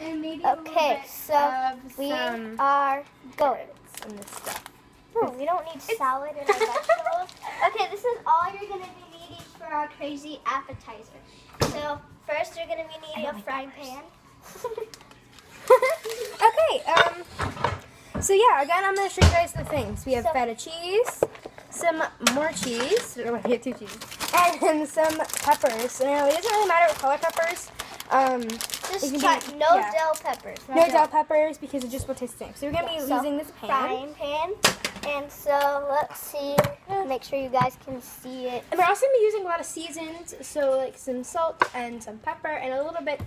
And maybe Okay, so we are going. and this stuff. Oh, we don't need salad and vegetables. Okay, this is all you're gonna be needing for our crazy appetizer. So first, you're gonna be needing a frying pan. Okay, um, so yeah, again, I'm gonna show you guys the things. We have So- feta cheese, some more cheese, or have two cheese, and then some peppers. Now, it doesn't really matter what color peppers. Um, Just be- no yeah. dill peppers. no dill peppers because it just will taste the same. So we're gonna be So, using this pan. Frying pan. And so let's see. Make sure you guys can see it. And we're also gonna be using a lot of seasons, so like some salt and some pepper and a little bit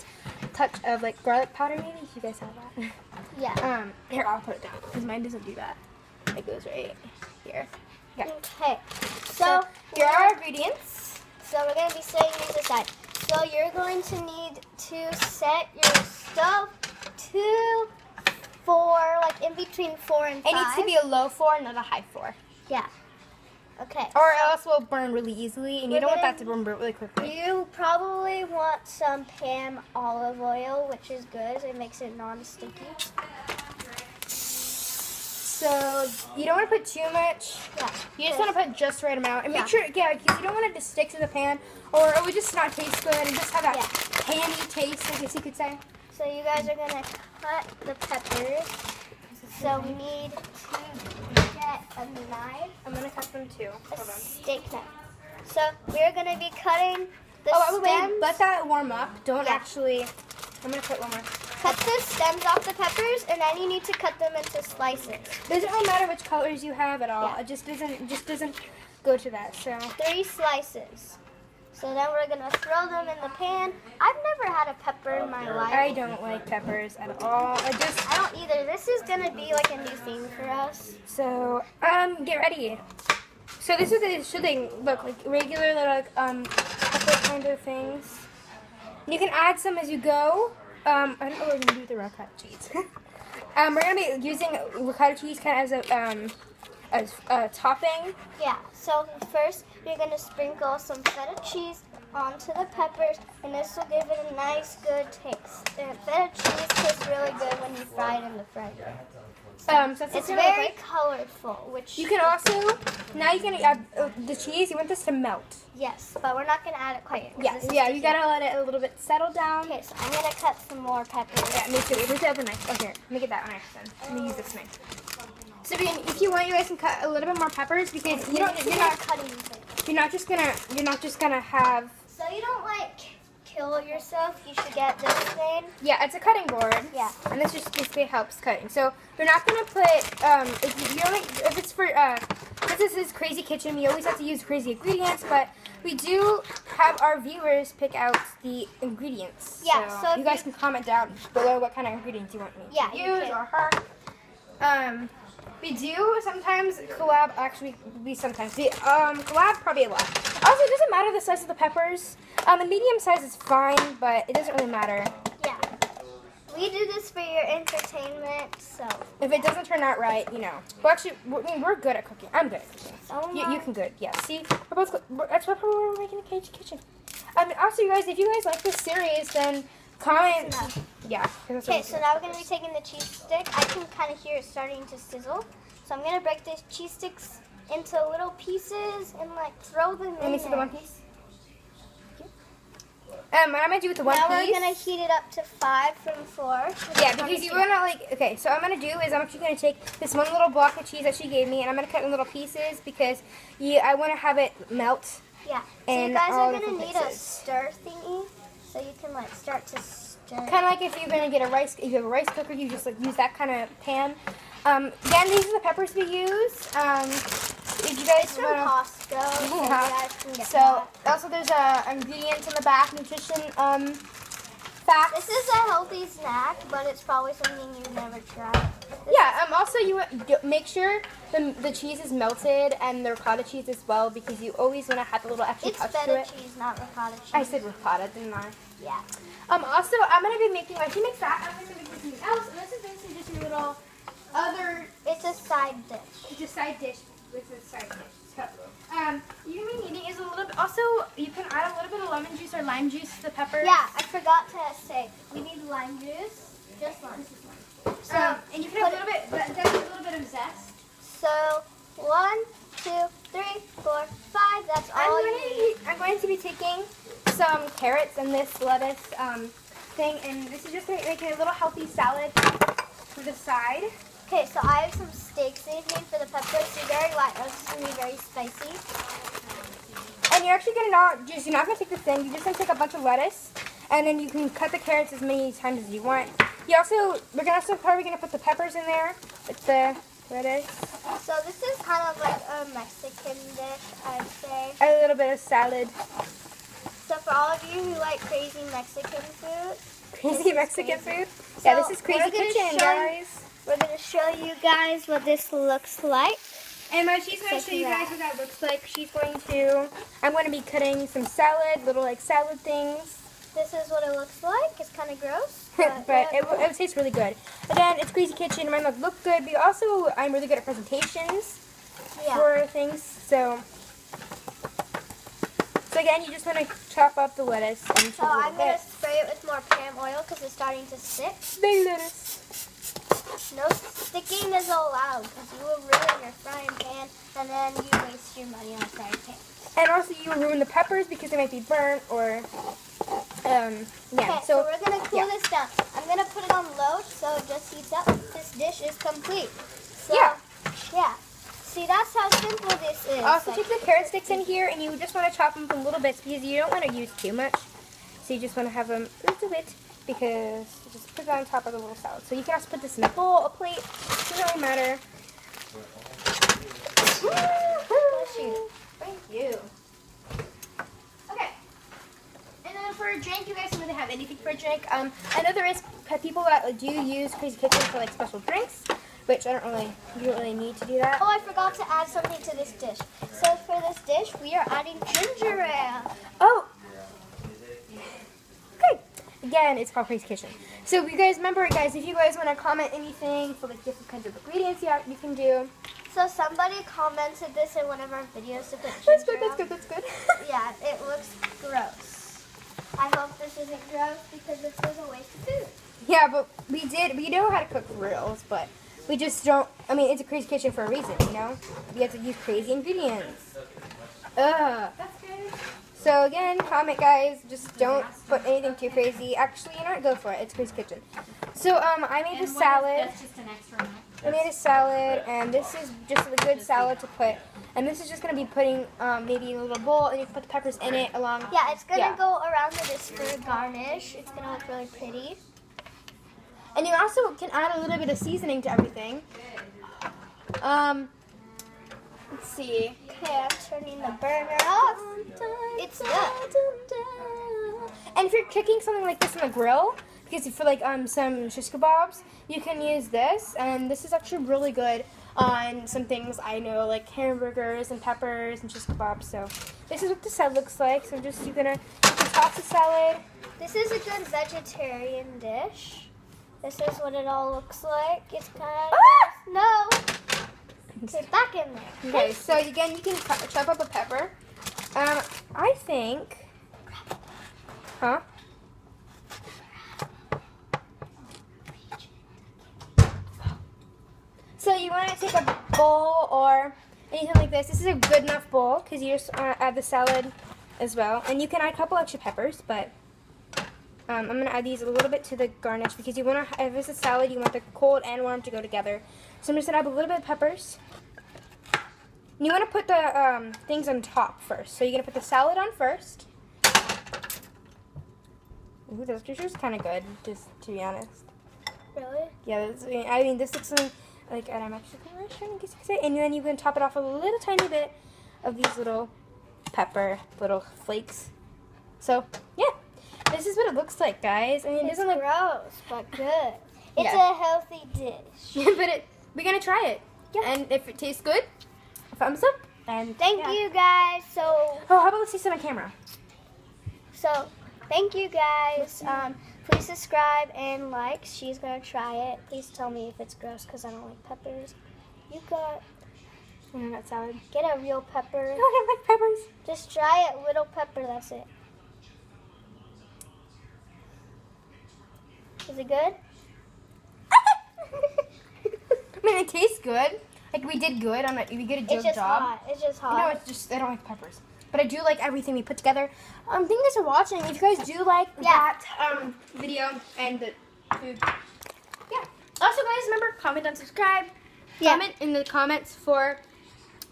touch of like garlic powder maybe. If you guys have that. Yeah. Um, here I'll put it down because mine doesn't do that. It goes right here. Okay. Okay. So So here are our ingredients. So we're gonna be setting these aside. So you're going to need to set your stove to four, like in between four and five. It needs to be a low four, not a high four, yeah. Okay. or else will burn really easily, and you don't want that to burn really quickly. You probably want some Pam olive oil, which is good. It makes it non-sticky. So you don't want to put too much. Yeah. You just want to put just the right amount, and Yeah. make sure, yeah, because you don't want it to stick to the pan, or it would just not taste good, and just have that Yeah. taste, I guess you could say. So you guys are gonna cut the peppers. So we need to get a knife, I'm gonna cut them too. a Hold on. steak knife. So we're gonna be cutting the Oh, stems. wait, let that warm up. Don't Yeah. actually. I'm gonna put one more. Cut the stems off the peppers, and then you need to cut them into slices. Doesn't really matter which colors you have at all. Yeah. It just doesn't. it Just doesn't go to that. So. Three slices. So then we're gonna throw them in the pan. I've never had a pepper in my life. I don't like peppers at all. I just I don't either. This is gonna be like a new thing for us. so um get ready. So this is it should they look like regular like um pepper kind of things. You can add some as you go. Um I don't know what we're gonna do with the ricotta cheese. um we're gonna be using ricotta cheese kind of as a um as a topping. Yeah. So first you're gonna sprinkle some feta cheese onto the peppers, and this will give it a nice, good taste. And feta cheese tastes really good when you fry it in the fryer. Um so It's what gonna look very colorful, which You can also now you can add uh, the cheese. You want this to melt. yes, but we're not gonna add it quite Yeah, yeah. You gotta let it a little bit settle down. Okay, so I'm gonna cut some more peppers. Yeah, me too. Where's the other knife? Oh, here. Let me get that knife then. Let me use this knife. So if you, if you want, you guys can cut a little bit more peppers because you don't. You're not. cutting. You're not just gonna. You're not just gonna have. So you don't like kill yourself. You should get this thing. Yeah, it's a cutting board. Yeah. And this just basically helps cutting. So you're not gonna put. Um, if you only if it's for uh, since this is crazy kitchen, we always have to use crazy ingredients, but we do have our viewers pick out the ingredients. Yeah, so if you guys you- can comment down below what kind of ingredients you want me Yeah, to use or her. Um, we do sometimes collab. Actually, we sometimes we um collab probably a lot. Also, it doesn't matter the size of the peppers. Um, the medium size is fine, but it doesn't really matter. Yeah. We do this for your entertainment, so. If it doesn't turn out right, you know. Well, actually, we're, I mean, we're good at cooking. I'm good at cooking. so You, you can good. Yeah. See, we're both. We're, that's what we're making a cage kitchen. Um, also, you guys, if you guys like this series, then comment. Yeah. 'cause that's what Okay, so now we're gonna be taking the cheese stick. I can kind of hear it starting to sizzle. So I'm gonna break these cheese sticks into little pieces and like throw them in Let me see there. the one piece. Um, what I'm gonna do with the one now piece. we're gonna heat it up to five from four. Yeah, because you wanna like okay. So I'm gonna do is I'm actually gonna take this one little block of cheese that she gave me, and I'm gonna cut it in little pieces because you I want to have it melt. Yeah. So you guys are gonna need a stir thingy, so you can like start to stir. Kind of like if you're gonna get a rice, if you have a rice cooker, you just like use that kind of pan. Um, again, these are the peppers we use. Um, if you guys from wanna, Costco, so you Yeah. guys can get so that. also there's uh, ingredients in the back, nutrition um, facts. This is a healthy snack, but it's probably something you've never tried. This Yeah, um, also you make sure the, the cheese is melted and the ricotta cheese as well because you always want to have a little extra It's touch to feta it. cheese, not ricotta cheese. I said ricotta, didn't I? yeah. Um, also, I'm gonna be making when she makes that, I'm gonna be making something else, and this is basically just your little other It's a side dish. it's a side dish with a side dish. So, um, you also, you can add a little bit of lemon juice or lime juice to the peppers. Yeah, I forgot to say, we need lime juice, just lime. So, um, and you can have a little bit, a little bit of zest. So, one, two, three, four, five, that's all I'm going, be, I'm going to be taking some carrots and this lettuce um, thing, and this is just going to make a little healthy salad for the side. Okay, so I have some steak seasoning for the peppers. So very light roasted and be very spicy. And you're actually gonna not just you're not gonna take the thing. You're just gonna take a bunch of lettuce, and then you can cut the carrots as many times as you want. You also we're gonna also probably gonna put the peppers in there with the lettuce. So this is kind of like a Mexican dish, I'd say. A little bit of salad. So for all of you who like crazy Mexican food, Crazy Mexican crazy. food. Yeah, So, this is crazy kitchen, guys. we're gonna show you guys what this looks like. And uh, she's going to show you guys what that looks like. She's going to, I'm going to be cutting some salad, little like salad things. This is what it looks like. It's kind of gross, but but, it, it tastes really good. Again, it's Crazy Kitchen. It might not look good, but also I'm really good at presentations yeah. for things. So, so again, you just want to chop up the lettuce and So I'm gonna bit. spray it with more Pam oil because it's starting to stick. Big lettuce. No sticking is allowed because you will ruin your frying pan and then you waste your money on a frying pan. And also, you will ruin the peppers because they might be burnt or, um, yeah. Okay, so, so, we're gonna cool yeah. this down. I'm gonna put it on low so it just heats up. This dish is complete. So, Yeah. Yeah. See, that's how simple this is. Also, Like, take the carrot sticks in here, and you just want to chop them up in little bits because you don't want to use too much. So you just want to have them a little bit because you just put it on top of the little salad. So you can also put this in a bowl, a plate. it Doesn't really matter. Bless you. Thank you. Okay. And then for a drink, you guys don't really have anything for a drink. Um, I know there is people that do use Crazy Kitchen for like special drinks, which I don't really, you don't really need to do that. Oh, I forgot to add something to this dish. So for this dish, we are adding ginger ale. Oh. Again, it's called Crazy Kitchen. So you guys remember, guys, if you guys want to comment anything for like different kinds of ingredients, yeah, you can do. So somebody commented this in one of our videos to put That's good. That's good. That's good. Yeah, it looks gross. I hope this isn't gross because this is a waste of food. yeah, but we did. We know how to cook grills, but we just don't. I mean, it's a Crazy Kitchen for a reason, you know. We have to use crazy ingredients. Ugh. That's good. So again, comment guys, just don't put anything too crazy. Actually, you know what? Go for it. It's Crazy Kitchen. So um, I made And the what is- salad. That's just an extra amount. I made a salad, and this is just a good salad to put. And this is just gonna be putting um, maybe in a little bowl, and you can put the peppers in it along. Yeah, it's gonna Yeah. go around the dish for garnish. It's gonna look really pretty. And you also can add a little bit of seasoning to everything. Um, let's see. Okay, I'm turning the burner off. It's done. And if you're cooking something like this on the grill, because for like um some shish kebabs, you can use this, and this is actually really good on some things I know like hamburgers and peppers and shish kebabs. So this is what the salad looks like. So I'm just you're gonna toss the salad. This is a good vegetarian dish. This is what it all looks like. It's kind of Ah! no. Okay, back in there. Okay, so again you can cut, chop up a pepper. Um, I think, huh? So you want to take a bowl or anything like this. This is a good enough bowl because you just uh, add the salad as well, and you can add a couple extra peppers. But um, I'm gonna add these a little bit to the garnish because you want to. If it's a salad, you want the cold and warm to go together. So I'm just gonna add a little bit of peppers. And you want to put the um, things on top first. So you're gonna put the salad on first. Ooh, this is kind of good, just to be honest. Really? Yeah, this, I mean, this looks like, like at a Mexican restaurant, I guess you could say. And then you can top it off with a little tiny bit of these little pepper little flakes. So, yeah. This is what it looks like, guys. I mean, it doesn't look... gross, but good. It's Yeah. a healthy dish. but it, we're going to try it. Yeah. And if it tastes good, thumbs up. And Thank yeah. you guys. So Oh, how about let's see some on camera? so thank you guys. Um, please subscribe and like. She's gonna try it. Please tell me if it's gross because I don't like peppers. You got Mm, that salad. get a real pepper. I don't like peppers. Just try it, little pepper. That's it. Is it good? I mean, it tastes good. Like we did good on it. We did a It's good just job. hot. It's just hot. No, it's just I don't like peppers. but I do like everything we put together. Um, thank you guys for watching. If you guys do like Yeah. that um video and the food, yeah. Also, guys, remember comment and subscribe. Yeah. Comment in the comments for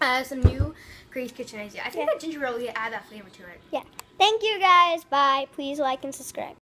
uh, some new Crazy Kitchen ideas. I think Yeah. that ginger ale will add that flavor to it. Yeah. Thank you guys. Bye. Please like and subscribe.